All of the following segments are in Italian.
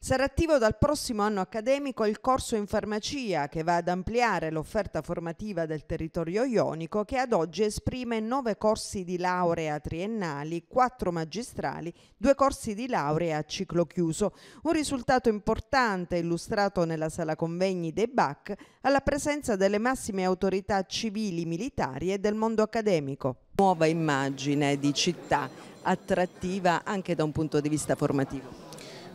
Sarà attivo dal prossimo anno accademico il corso in farmacia che va ad ampliare l'offerta formativa del territorio ionico che ad oggi esprime nove corsi di laurea triennali, quattro magistrali, due corsi di laurea a ciclo chiuso. Un risultato importante illustrato nella sala convegni dei BAC alla presenza delle massime autorità civili, militari e del mondo accademico. Nuova immagine di città attrattiva anche da un punto di vista formativo.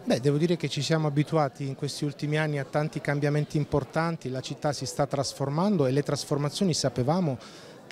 Beh, devo dire che ci siamo abituati in questi ultimi anni a tanti cambiamenti importanti, la città si sta trasformando e le trasformazioni sapevamo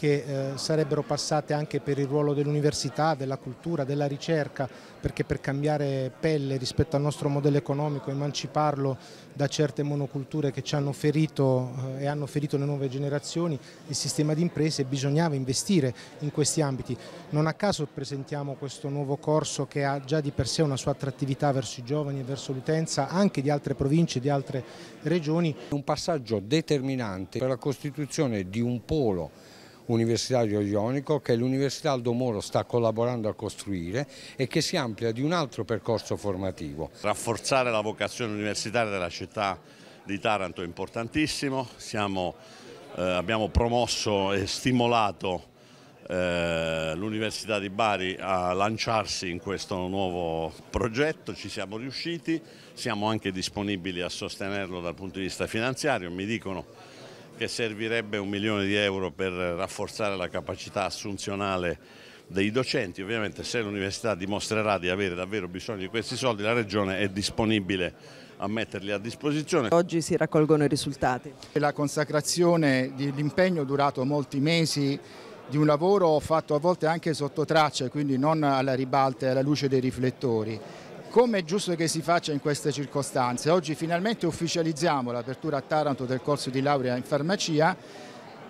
che eh, sarebbero passate anche per il ruolo dell'università, della cultura, della ricerca, perché per cambiare pelle rispetto al nostro modello economico, emanciparlo da certe monoculture che ci hanno ferito eh, e hanno ferito le nuove generazioni, il sistema di imprese bisognava investire in questi ambiti. Non a caso presentiamo questo nuovo corso che ha già di per sé una sua attrattività verso i giovani e verso l'utenza anche di altre province, di altre regioni. Un passaggio determinante per la costituzione di un polo universitario ionico che l'Università Aldo Moro sta collaborando a costruire e che si amplia di un altro percorso formativo. Rafforzare la vocazione universitaria della città di Taranto è importantissimo, Siamo, eh, abbiamo promosso e stimolato eh, l'Università di Bari a lanciarsi in questo nuovo progetto, ci siamo riusciti, siamo anche disponibili a sostenerlo dal punto di vista finanziario, mi dicono che servirebbe un milione di euro per rafforzare la capacità assunzionale dei docenti, ovviamente se l'università dimostrerà di avere davvero bisogno di questi soldi la Regione è disponibile a metterli a disposizione. Oggi si raccolgono i risultati. La consacrazione dell'impegno durato molti mesi di un lavoro fatto a volte anche sotto traccia, quindi non alla ribalta e alla luce dei riflettori come è giusto che si faccia in queste circostanze. Oggi finalmente ufficializziamo l'apertura a Taranto del corso di laurea in farmacia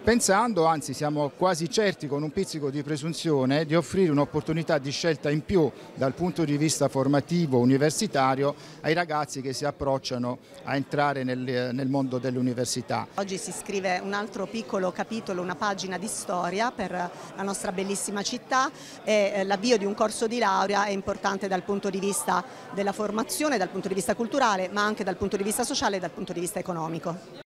pensando, anzi siamo quasi certi con un pizzico di presunzione, di offrire un'opportunità di scelta in più dal punto di vista formativo universitario ai ragazzi che si approcciano a entrare nel, nel mondo dell'università. Oggi si scrive un altro piccolo capitolo, una pagina di storia per la nostra bellissima città e eh, l'avvio di un corso di laurea è importante dal punto di vista della formazione, dal punto di vista culturale, ma anche dal punto di vista sociale e dal punto di vista economico.